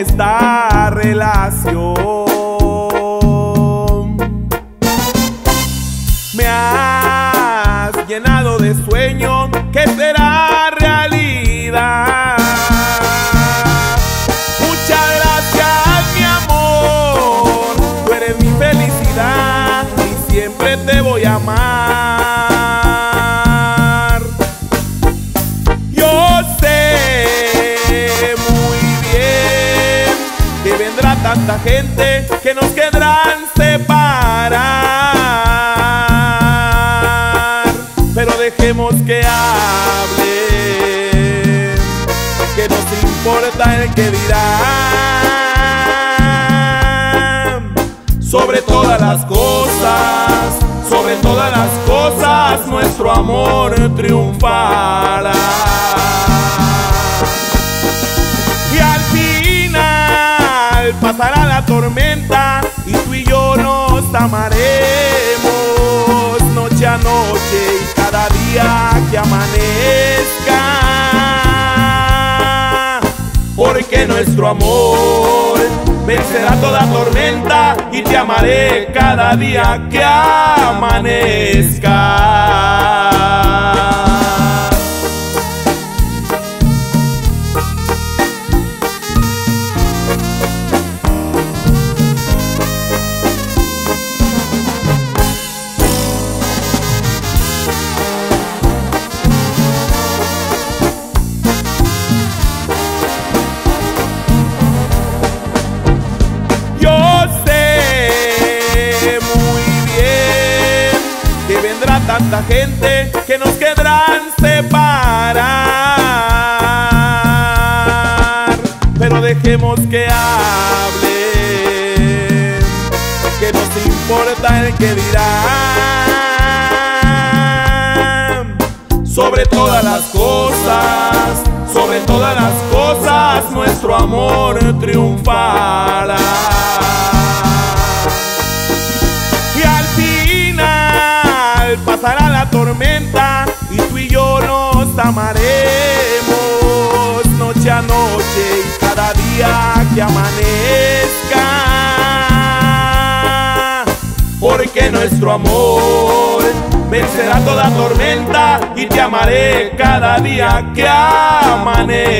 esta relación. Tanta gente que nos querrán separar. Pero dejemos que hable, que nos importa el que dirán. Sobre todas las cosas, sobre todas las cosas, nuestro amor triunfará. Tormenta y tú y yo nos amaremos noche a noche y cada día que amanezca. Porque nuestro amor vencerá toda tormenta y te amaré cada día que amanezca. Tanta gente que nos querrán separar. Pero dejemos que hable, que nos importa el que dirán. Sobre todas las cosas, sobre todas las cosas, nuestro amor triunfará. Tormenta y tú y yo nos amaremos noche a noche y cada día que amanezca. Porque nuestro amor vencerá toda tormenta y te amaré cada día que amanezca.